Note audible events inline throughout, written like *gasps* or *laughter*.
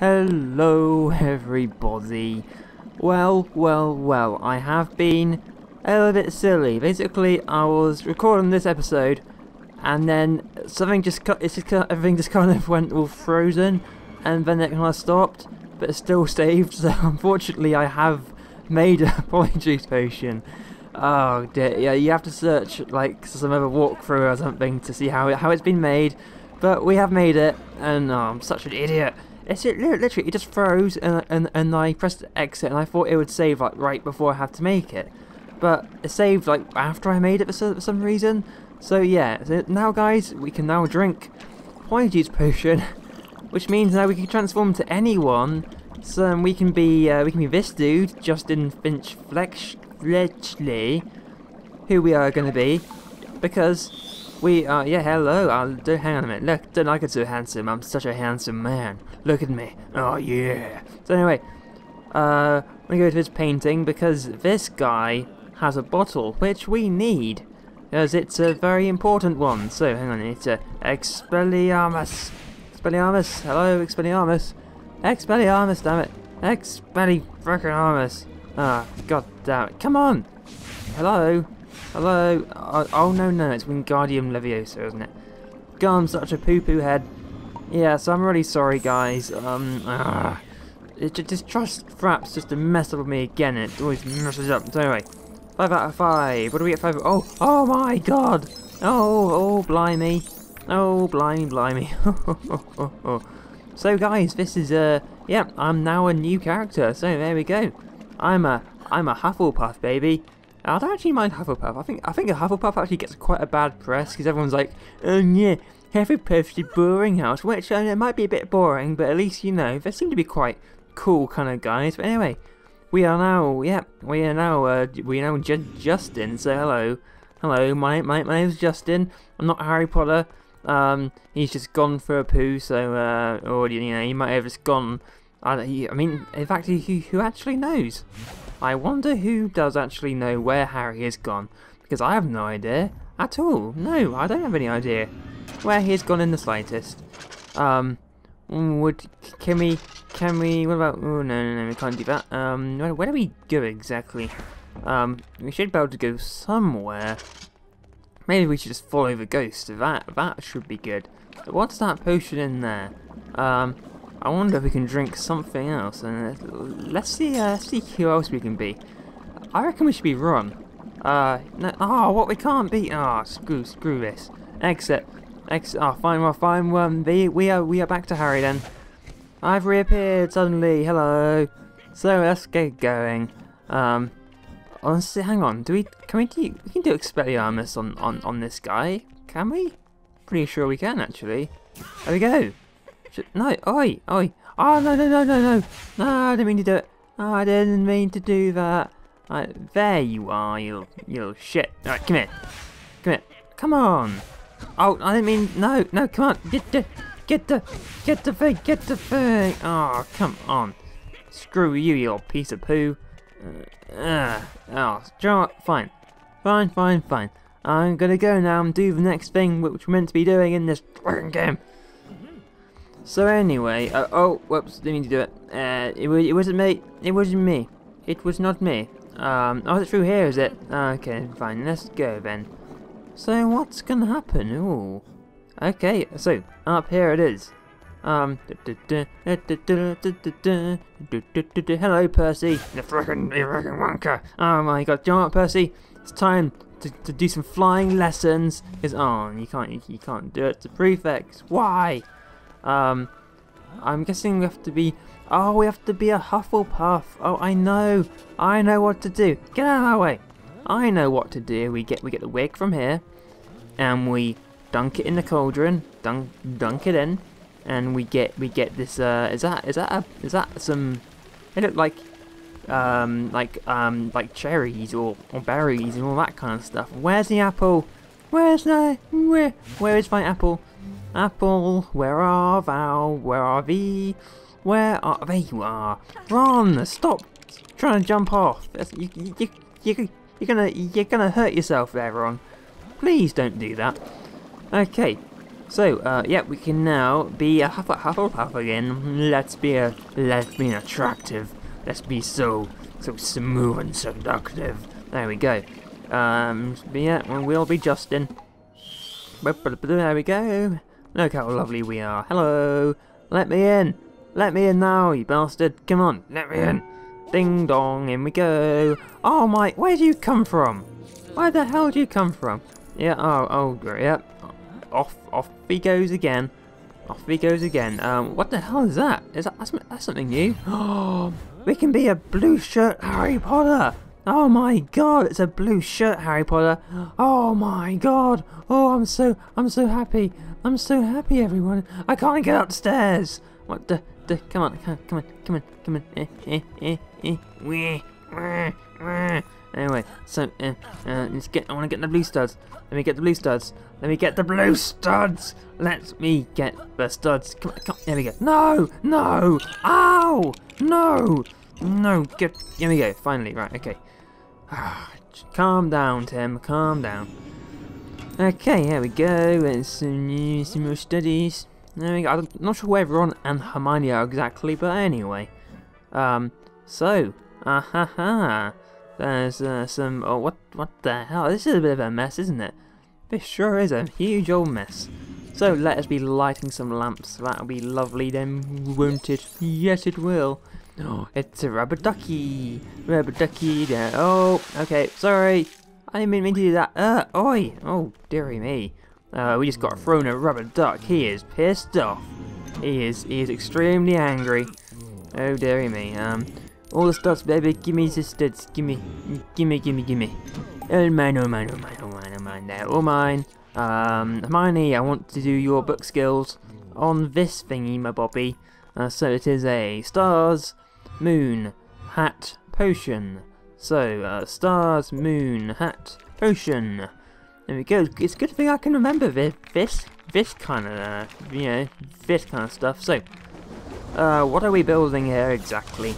Hello, everybody. Well, well, well, I have been a little bit silly. Basically, I was recording this episode, and then something just cut. It's just everything just kind of went all frozen, and then it kind of stopped, but it's still saved. *laughs* So unfortunately, I have made a *laughs* polyjuice potion. Oh dear, yeah, you have to search like some other walkthrough or something to see how it, how it's been made. But we have made it, and oh, I'm such an idiot. It's it, literally it just froze, and and and I pressed exit, and I thought it would save like right before I had to make it, but it saved like after I made it for, so, for some reason. So yeah, so now guys, we can now drink Polyjuice potion, *laughs* which means now we can transform to anyone. So um, we can be uh, we can be this dude, Justin Finch Flex Fletchley, who we are going to be, because we are. Yeah, hello. I'll do. Hang on a minute. Look, don't I get so handsome? I'm such a handsome man. Look at me. Oh yeah. So anyway, uh, we go to this painting because this guy has a bottle which we need, because it's a very important one. So hang on, it's a Expelliarmus. Expelliarmus. Hello, Expelliarmus. Expelliarmus, damn it. Expelli frickin' Armus. Ah, god damn it. Come on! Hello? Hello? Oh, oh no, no, it's Wingardium Leviosa, isn't it? God, I'm such a poo-poo head. Yeah, so I'm really sorry, guys. Um, ah. It ju- just trust Fraps just to mess up with me again, it always messes up. So anyway, 5 out of 5. What do we get 5 Oh, oh my god! Oh, oh, blimey. Oh, blimey, blimey. *laughs* so guys, this is, uh, yeah, I'm now a new character, so there we go. I'm a, I'm a Hufflepuff, baby. I don't actually mind Hufflepuff. I think, I think Hufflepuff actually gets quite a bad press, because everyone's like, oh yeah, Hufflepuff's a boring house, which, uh, it might be a bit boring, but at least, you know, they seem to be quite cool kind of guys. But anyway, we are now, yeah, we are now, uh, we are now Ju- Justin, so hello. Hello, my, my, my name's Justin. I'm not Harry Potter. Um, he's just gone for a poo, so, uh, or, you know, he might have just gone, I, I mean, in fact, who actually knows? I wonder who does actually know where Harry has gone, because I have no idea at all. No, I don't have any idea where he has gone in the slightest. Um, would, can we, can we, what about, oh, no, no, no, we can't do that. Um, where, where do we go exactly? Um, we should be able to go somewhere. Maybe we should just follow the ghost. That that should be good. What's that potion in there? Um, I wonder if we can drink something else. And uh, let's see. Uh, let's see who else we can be. I reckon we should be Ron. Uh, no, oh, what we can't be. Ah, screw, screw this. Exit. Exit. Oh, fine, well, fine. Um, we we are we are back to Harry then. I've reappeared suddenly. Hello. So let's get going. Um, honestly, hang on. Do we? Can we do? We can do Expelliarmus on on on this guy. Can we? Pretty sure we can actually. There we go. No, oi, oi. Oh no no no no no. No, I didn't mean to do it. Oh, I didn't mean to do that. Right, there you are, you little shit. Alright, come here. Come here. Come on. Oh, I didn't mean no, no, come on. Get the get the get the thing, get the thing. Oh, come on. Screw you, you piece of poo. Uh, uh, oh? Fine. Fine, fine, fine. I'm gonna go now and do the next thing which we're meant to be doing in this fucking game. So anyway, uh, oh, whoops, didn't mean to do it. Uh, it, it wasn't me. It wasn't me. It was not me. Um, oh, it's through here, is it? Okay, fine. Let's go then. So what's gonna happen? Ooh. Okay, so up here it is. Um. Hello, Percy. The frickin' the frickin' wanker. Oh my God, do you know Percy? It's time to, to do some flying lessons. Cause oh, you can't you, you can't do it to prefects. Why? Um. I'm guessing we have to be. Oh, we have to be a Hufflepuff. Oh, I know. I know what to do. Get out of my way. I know what to do. We get we get the wig from here, and we dunk it in the cauldron. Dunk dunk it in, and we get we get this. Uh, is that is that a, is that some? They look like um like um like cherries or, or berries and all that kind of stuff. Where's the apple? Where's the where where is my apple? Apple, where are thou? Where are thee? Where are there you are? Ron, stop trying to jump off. You, you, you, you, you're gonna you're gonna hurt yourself there, Ron. Please don't do that. Okay. So, uh, yeah, we can now be a Huff Hufflepuff again. Let's be a, let's be attractive. Let's be so, so smooth and seductive. There we go. Um, yeah, we'll be Justin. There we go. Look how lovely we are. Hello. Let me in. Let me in now, you bastard. Come on, let me in. Ding dong, in we go. Oh my, where do you come from? Where the hell do you come from? Yeah, oh, oh, great, yep. Off, off he goes again. Off he goes again. Um, what the hell is that? Is that that's, that's something new? Oh, *gasps* we can be a blue shirt Harry Potter. Oh my god, it's a blue shirt Harry Potter. *gasps* Oh my god. Oh, I'm so, I'm so happy. I'm so happy, everyone. I can't get upstairs. What the, the, come on, come on, come on, come on. Eh, eh, eh, eh, wee. Anyway, so, uh, uh, let's get, I want to get the blue studs. Let me get the blue studs. Let me get the blue studs. Let me get the studs. Come on, come on. There we go. No, no. Ow, no, no. Get, here we go. Finally, right, okay. calm down, Tim. Calm down. Okay, here we go. It's some new, some more studies. There we go. I'm not sure where Ron and Hermione are exactly, but anyway. Um, so, ah ha ha. There's uh, some. Oh, what? What the hell? This is a bit of a mess, isn't it? This sure is a huge old mess. So let us be lighting some lamps. That'll be lovely then, won't it? Yes, it will. Oh, it's a rubber ducky. Rubber ducky there. Oh, okay. Sorry. I didn't mean to do that. Uh, oi. Oh, dearie me. Uh, we just got thrown a rubber duck. He is pissed off. He is. He is extremely angry. Oh, dearie me. Um, all the studs, baby. Give me the studs. Give me. Give me, give me, give me. Oh, mine, oh, mine, oh, mine, oh, mine, oh, mine. There, all mine. Um, Hermione, I want to do your book skills on this thingy, my bobby. Uh, so it is a stars, moon, hat, potion. So, uh, stars, moon, hat, ocean. There we go. It's a good thing I can remember this, this, this kind of, uh, you know, this kind of stuff. So, uh, what are we building here exactly?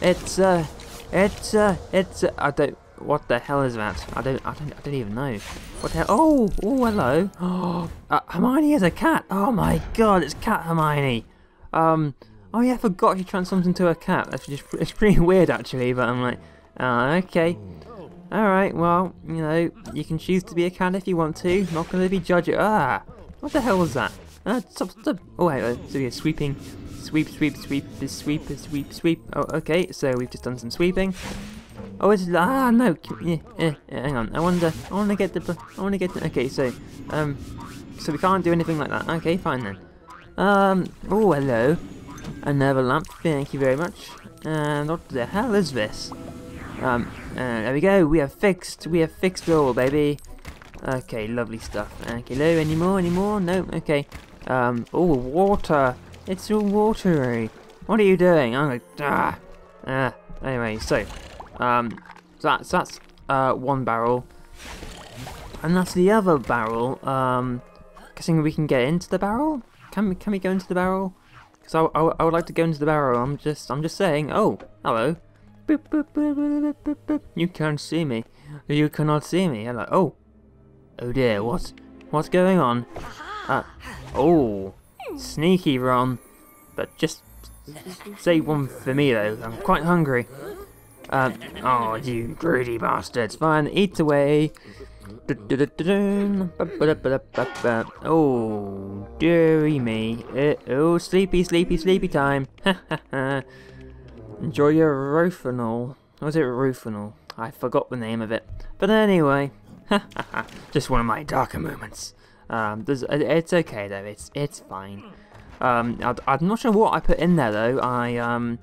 It's uh, it's uh, it's uh, I don't. What the hell is that? I don't. I don't. I don't even know. What the hell? Oh, oh, hello. Oh, *gasps* uh, Hermione is a cat. Oh my God, it's Cat Hermione. Um. Oh yeah, I forgot she transforms into a cat. That's just. It's pretty *laughs* weird actually. But I'm like, uh, okay. Alright, well, you know, you can choose to be a cat if you want to. Not going to be judged. Ah! What the hell was that? Uh, stop, stop. Oh, wait, uh, so you're sweeping Sweep, sweep, sweep, sweep, sweep, sweep. Oh, okay, so we've just done some sweeping. Oh, it's ah no. Yeah, yeah, yeah, hang on. I wonder. I want to get the. I want to get. The, okay, so um, so we can't do anything like that. Okay, fine then. Um. Oh, hello. Another lamp. Thank you very much. And what the hell is this? Um. Uh, there we go. We have fixed. We have fixed all, baby. Okay, lovely stuff. Okay, hello. Any more? Any more? No. Okay. Um. Oh, water. It's all watery. What are you doing? I'm like, ah. Uh, anyway, so, um, that's, that's, uh, one barrel. And that's the other barrel. Um, guessing we can get into the barrel? Can we, can we go into the barrel? Because I, I, I would like to go into the barrel. I'm just, I'm just saying. Oh, hello. You can't see me. You cannot see me. I'm like, oh. Oh dear, what? What's going on? Uh, oh. Sneaky, Ron. But just save one for me, though. I'm quite hungry. Um, oh, you greedy bastards. Fine, eat away. Oh, dearie me. Uh, oh, sleepy, sleepy, sleepy time. *laughs* Enjoy your Rofinol. Was it Rofinol? I forgot the name of it. But anyway, *laughs* just one of my darker moments. Um, it's okay though. It's it's fine. Um, I, am not sure what I put in there though. I um,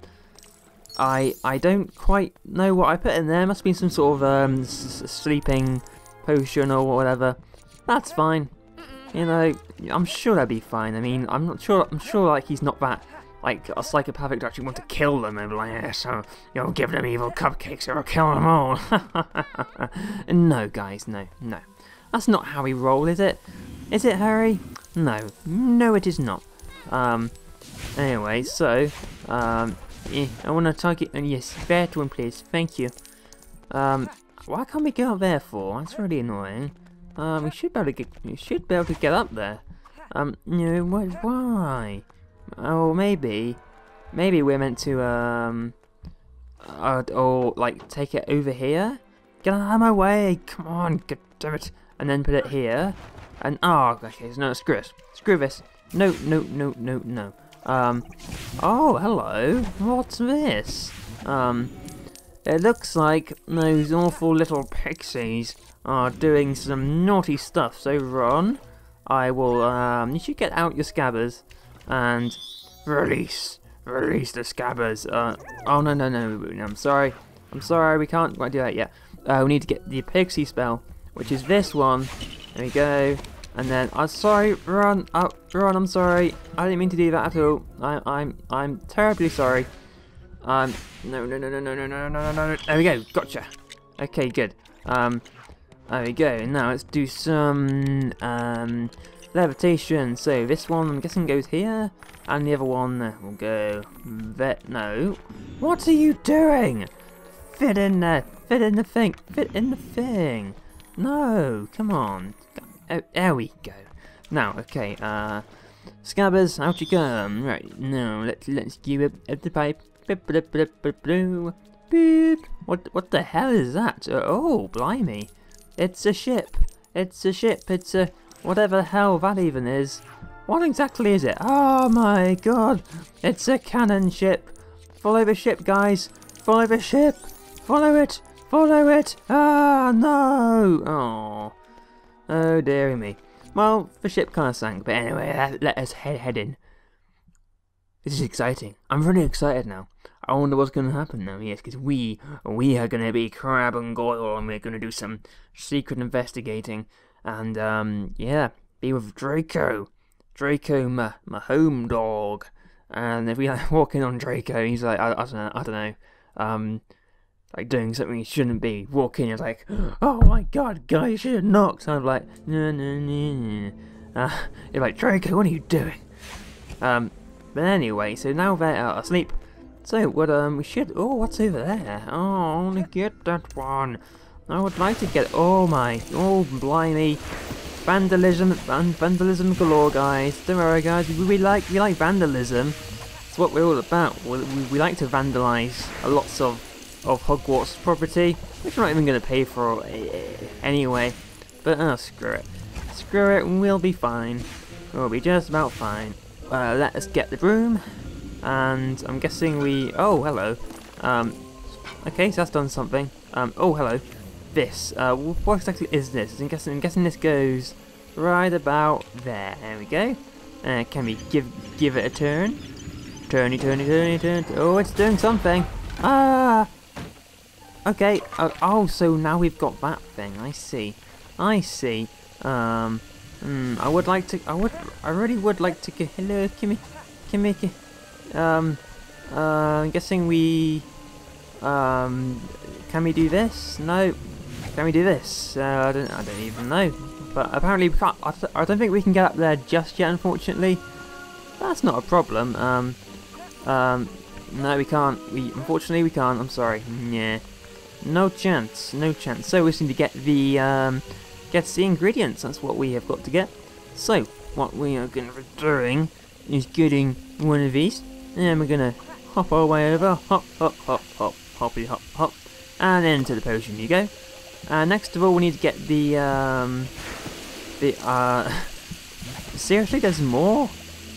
I I don't quite know what I put in there. Must been some sort of um, sleeping potion or whatever. That's fine. You know, I'm sure that'd be fine. I mean, I'm not sure. I'm sure like he's not that like a psychopathic to actually want to kill them and be like, yeah, so you'll give them evil cupcakes or I'll kill them all. *laughs* no, guys, no, no. That's not how we roll, is it? Is it, Harry? No. No, it is not. Um, anyway, so, um, yeah, I want to target, and yes, that one, please. Thank you. Um, why can't we go up there for? That's really annoying. Um, we should be able to get, we should be able to get up there. Um, no, why? Oh, maybe, maybe we're meant to, um, uh, or, like, take it over here? Get out of my way, come on, get, damn it. And then put it here, and, oh, okay, no, screw this, screw this. No, no, no, no, no. Um, oh, hello, what's this? Um, it looks like those awful little pixies are doing some naughty stuff, so Ron, I will, um, you should get out your scabbers and release, release the scabbers. Uh, oh no, no, no, no, I'm sorry, I'm sorry, we can't quite do that yet. Uh, we need to get the pixie spell, which is this one. There we go. And then, I'm sorry, run, oh, Ron, I'm sorry. I didn't mean to do that at all. I, I'm, I'm terribly sorry. Um, no, no, no, no, no, no, no, no, no, no. There we go. Gotcha. Okay, good. Um, there we go. Now let's do some um, levitation. So this one, I'm guessing, goes here, and the other one will go that. No. What are you doing? Fit in there. Fit in the thing. Fit in the thing. No. Come on. Oh, there we go. Now, okay. Uh, scabbers, out you come. Right. Now let's let's give up the pipe. Beep. What what the hell is that? Oh, blimey. It's a ship. It's a ship. It's a... Whatever the hell that even is. What exactly is it? Oh my god. It's a cannon ship. Follow the ship, guys. Follow the ship. Follow it. Follow it. Ah, no. Oh. Oh, dearie me. Well, the ship kind of sank, but anyway, let us head, head in. This is exciting. I'm really excited now. I wonder what's going to happen now. Yes, because we we are going to be Crabbe and Goyle, and we're going to do some secret investigating, and um, yeah, be with Draco, Draco, my my home dog. And if we like *laughs* walking on Draco, he's like, I, I don't know, I don't know, um, like doing something he shouldn't be. Walking, he's like, *gasps* oh my god, guy, you should have knocked. I'm like, no, no, no, no. You're like, Draco, what are you doing? Um, but anyway, so now they're asleep. So, what, um, we should, oh, what's over there? Oh, I want to get that one. I would like to get, oh my, oh, blimey. Vandalism, and vandalism galore, guys. Don't worry, guys, we, we like, we like vandalism. It's what we're all about. We, we, we like to vandalise lots of, of Hogwarts property, which we're not even going to pay for uh, anyway. But, oh, screw it. Screw it, we'll be fine. We'll be just about fine. Uh, let us get the broom and I'm guessing we... Oh, hello. Um, okay, so that's done something. Um, oh, hello. This. Uh, what exactly is this? I'm guessing, I'm guessing this goes right about there. There we go. Uh, can we give give it a turn? Turny, turny, turny, turn. Oh, it's doing something. Ah! Okay. Uh, oh, so now we've got that thing. I see. I see. Um, hmm, I would like to. I would. I really would like to. Hello, Kimmy. Kimmy. Um, uh, I'm guessing we... Um, can we do this? No. Can we do this? Uh, I don't. I don't even know. But apparently we can't. I, I don't think we can get up there just yet. Unfortunately, that's not a problem. Um, um, no, we can't. We unfortunately we can't. I'm sorry. Yeah, no chance. No chance. So we need to get the um, get the ingredients. That's what we have got to get. So what we are going to be doing is getting one of these. And we're gonna hop our way over, hop, hop, hop, hop, hoppy, hop, hop, and then to the potion you go. And next of all, we need to get the, um, the, uh, *laughs* seriously, there's more?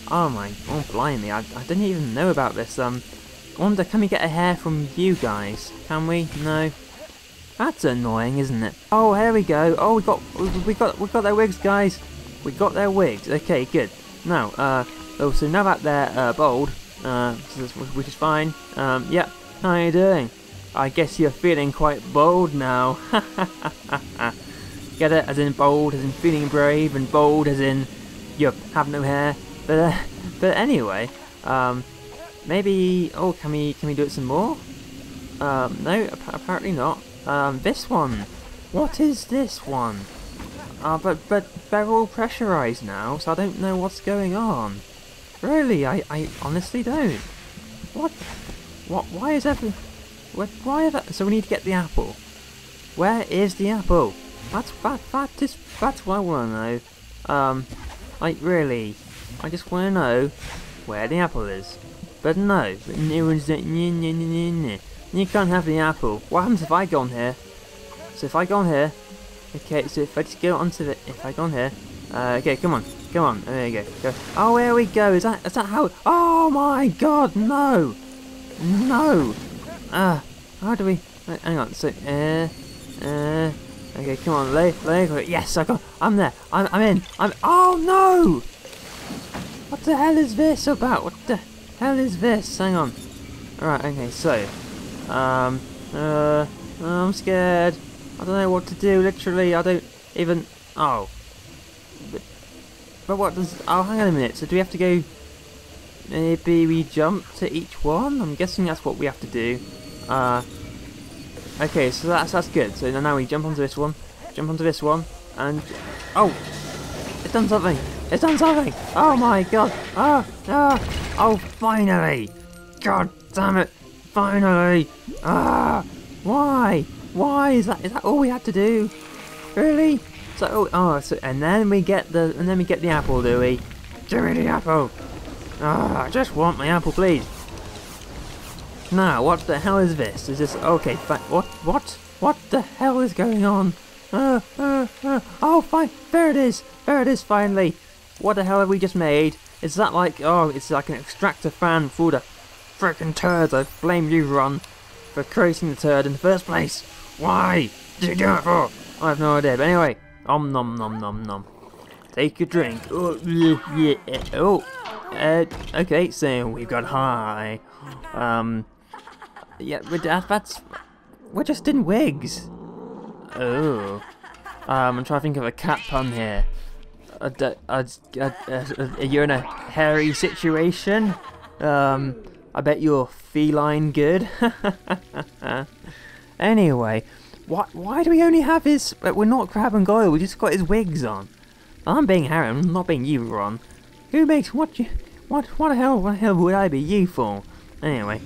Oh my, oh blimey, I, I didn't even know about this, um, I wonder, can we get a hair from you guys? Can we? No. That's annoying, isn't it? Oh, here we go. Oh, we got, we got, we got their wigs, guys. We got their wigs. Okay, good. Now, uh, oh, so now that they're uh, bold, uh, which is fine. Um, yeah, how are you doing? I guess you're feeling quite bold now. *laughs* Get it? As in bold, as in feeling brave, and bold as in you have no hair. But uh, but anyway, um, maybe. Oh, can we can we do it some more? Um, no, apparently not. Um, this one. What is this one? Uh, but but they're all pressurized now, so I don't know what's going on. Really, I, I honestly don't. What? What? Why is every... What, why are that? So we need to get the apple. Where is the apple? That's that, that is, that's what I want to know. Um, Like, really? I just want to know where the apple is. But no, but. You can't have the apple. What happens if I go on here? So if I go on here, okay, so if I just go onto the, if I go on here, uh, okay, come on, come on, there you go, go. Oh, there we go, is that, is that how, oh my god, no, no, ah, how do we, wait, hang on, so, uh, uh, okay, come on, lay, lay, yes, I got, I'm there, I'm, I'm in, I'm, oh no, what the hell is this about, what the hell is this, hang on, alright, okay, so, um, uh, I'm scared. I don't know what to do, literally. I don't even... Oh. But, but what does... Oh, hang on a minute. So do we have to go... Maybe we jump to each one? I'm guessing that's what we have to do. Uh, okay, so that's, that's good. So now we jump onto this one, jump onto this one, and... Oh! It's done something! It's done something! Oh my god! Ah! Ah! Oh, finally! God damn it! Finally! Ah! Why? Why is that? Is that all we had to do? Really? So oh, oh so and then we get the and then we get the apple, do we? Give me the apple! Ah! I just want my apple, please. Now, what the hell is this? Is this okay? What? What? What the hell is going on? Uh, uh, uh, oh, fine. There it is. There it is. Finally. What the hell have we just made? Is that like? Oh, it's like an extractor fan for the Freaking turds, I blame you, Ron, for creating the turd in the first place. Why did you do it for? I have no idea, but anyway, om nom nom nom nom. Take a drink. Oh, yeah, yeah. oh. Uh, okay, so we've got high. Um, yeah, but that, that's, we're just in wigs. Oh. Um, I'm trying to think of a cat pun here. Uh, uh, uh, you're in a hairy situation. Um, I bet you're feline good. *laughs* anyway, why, why do we only have his... We're not Crabbe and Goyle, we just got his wigs on. I'm being Harry, I'm not being you, Ron. Who makes... What you... What, what the hell, what the hell would I be you for? Anyway.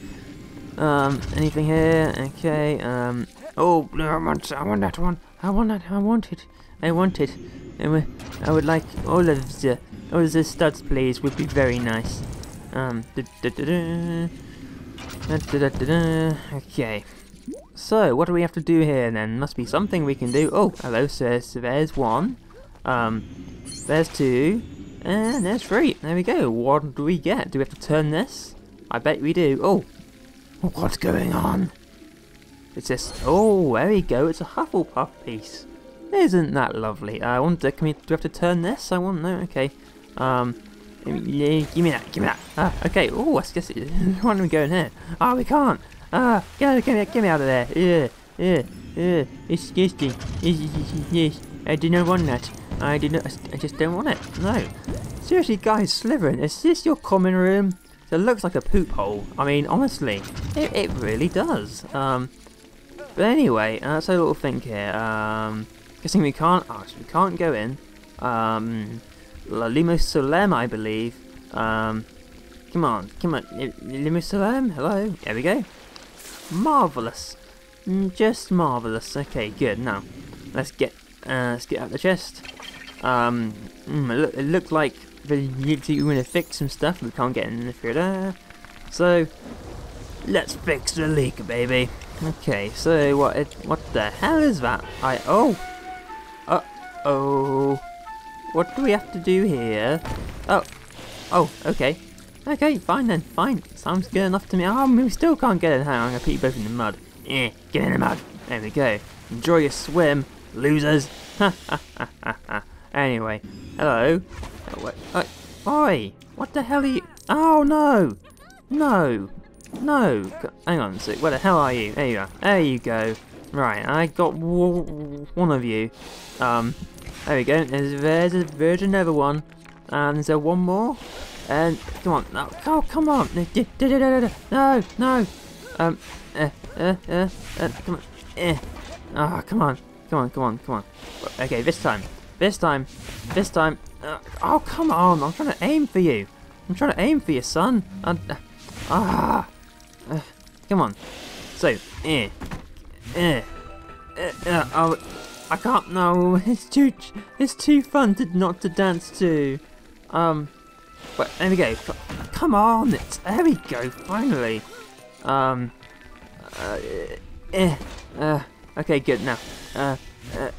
Um, anything here? Okay, um... Oh, I want, I want that one. I want that, I want it. I want it. I would like all of the... All of the studs, please, would be very nice. Um, okay. So, what do we have to do here then? Must be something we can do. Oh, hello, sir. So there's one. Um, there's two. And there's three. There we go. What do we get? Do we have to turn this? I bet we do. Oh, what's going on? It's this. Oh, there we go. It's a Hufflepuff piece. Isn't that lovely? I wonder, can we, do we have to turn this? I want, no, okay. Um, give me that, give me that. Ah, okay. Oh, I guess it, *laughs* why don't we go in here? Oh, we can't. Ah, get, get, me, get me out of there. Yeah, yeah, yeah. It's disgusting. Yes, I do not want that. I do not. I just don't want it. No. Seriously, guys, Slytherin, is this your common room? It looks like a poop hole. I mean, honestly, it, it really does. Um, but anyway, uh, let's a little think here. Um, guessing we can't. Oh, we can't go in. Um, Lumos Solem, I believe. Um, come on, come on. Lumos Solem, hello. There we go. Marvellous. Mm, just marvellous. Okay, good. Now, let's get uh, let's get out the chest. Um, mm, it, look, it looked like need to going to fix some stuff. We can't get in through there. So, let's fix the leak, baby. Okay, so what? It, what the hell is that? I oh, uh oh. What do we have to do here? Oh, oh, okay. Okay, fine then, fine. Sounds good enough to me. Oh, we still can't get it. Hang on, I'm gonna put you both in the mud. Eh, get in the mud. There we go. Enjoy your swim, losers. *laughs* Ha ha ha ha ha. Anyway, hello. Oh, oh, oi, what the hell are you? Oh no, no, no. Hang on a sec. Where the hell are you? There you are. There you go. Right, I got one of you. Um, there we go. There's, there's, a, there's another one. And is there one more? And come on. No, oh, come on. No, no. Um, uh, uh, uh, uh come on. Eh. Ah, oh, come on. Come on, come on, come on. Okay, this time. This time. This time. Uh, oh, come on. I'm trying to aim for you. I'm trying to aim for you, son. Uh, ah. Uh, come on. So, eh. Eh. Uh, uh, oh. I can't. No, *laughs* it's too. It's too fun to not to dance to. Um, but there we go. Come on, it's there we go. Finally. Um. Uh, eh, uh, okay, good now. Uh, uh,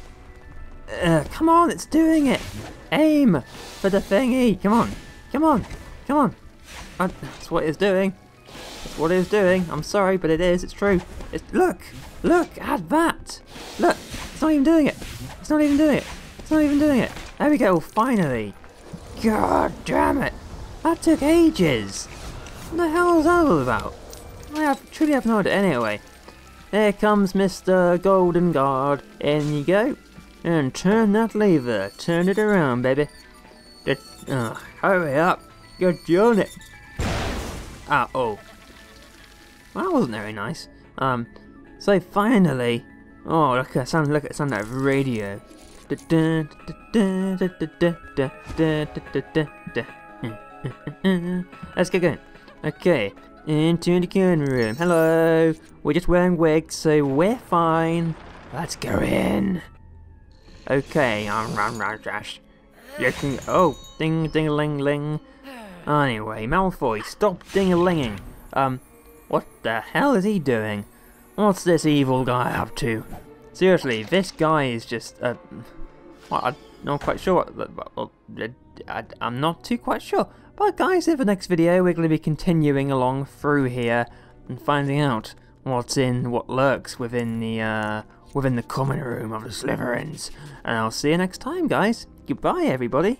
uh, come on, it's doing it. Aim for the thingy. Come on, come on, come on. Uh, that's what it's doing. That's what it's doing. I'm sorry, but it is. It's true. It's look, look at that. Look, it's not even doing it. It's not even doing it. It's not even doing it. There we go. Finally. God damn it. That took ages. What the hell is that all about? I have, truly have no idea. Anyway, there comes Mr. Golden Guard. In you go. And turn that lever. Turn it around, baby. It, uh, hurry up. You're doing it. Ah, oh. Well, that wasn't very nice. Um, so finally, oh look at sound, look at sound radio. Let's get going. Okay, into the corner room. Hello. We're just wearing wigs, so we're fine. Let's go in. Okay, I'm run run dash. You can oh ding ding ling ling. Anyway, Malfoy, stop ding linging. Um, what the hell is he doing? What's this evil guy up to? Seriously, this guy is just uh, well, I'm not quite sure. What, well, I, I'm not too quite sure. But guys, in the next video, we're going to be continuing along through here and finding out what's in, what lurks within the uh, within the common room of the Slytherins. And I'll see you next time, guys. Goodbye, everybody.